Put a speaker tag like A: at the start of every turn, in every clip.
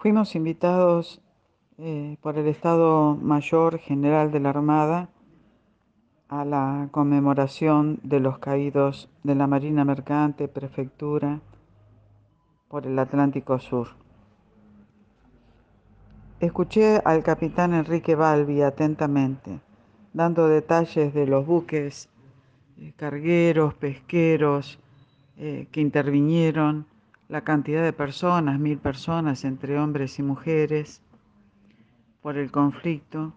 A: Fuimos invitados eh, por el Estado Mayor General de la Armada a la conmemoración de los caídos de la Marina Mercante, Prefectura, por el Atlántico Sur. Escuché al capitán Enrique Balbi atentamente, dando detalles de los buques eh, cargueros, pesqueros eh, que intervinieron la cantidad de personas, mil personas entre hombres y mujeres, por el conflicto,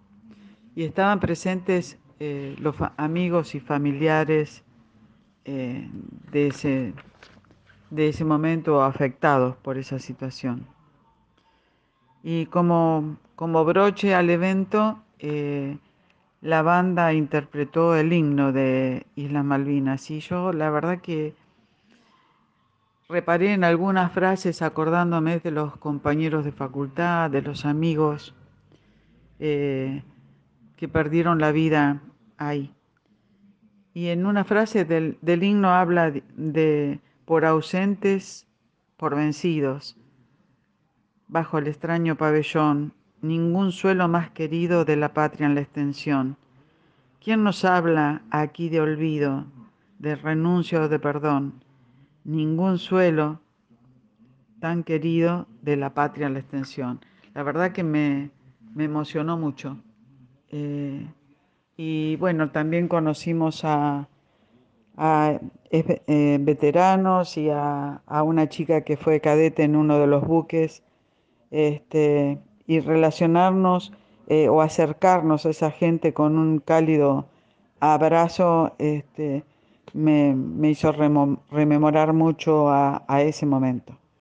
A: y estaban presentes eh, los amigos y familiares eh, de, ese, de ese momento afectados por esa situación. Y como, como broche al evento, eh, la banda interpretó el himno de Islas Malvinas y yo la verdad que reparé en algunas frases acordándome de los compañeros de facultad, de los amigos eh, que perdieron la vida ahí. Y en una frase del, himno habla de por ausentes, por vencidos, bajo el extraño pabellón, ningún suelo más querido de la patria en la extensión. ¿Quién nos habla aquí de olvido, de renuncia o de perdón? Ningún suelo tan querido de la patria en la extensión. La verdad que me, me emocionó mucho. Eh, y bueno, también conocimos a, a eh, veteranos y a, a, una chica que fue cadete en uno de los buques, este, y relacionarnos eh, o acercarnos a esa gente con un cálido abrazo. Este, me, me hizo rememorar mucho a, a ese momento.